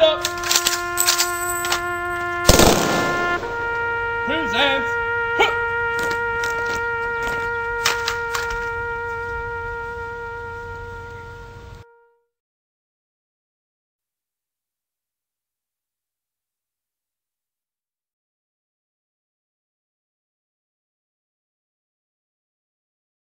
Shut up. Presents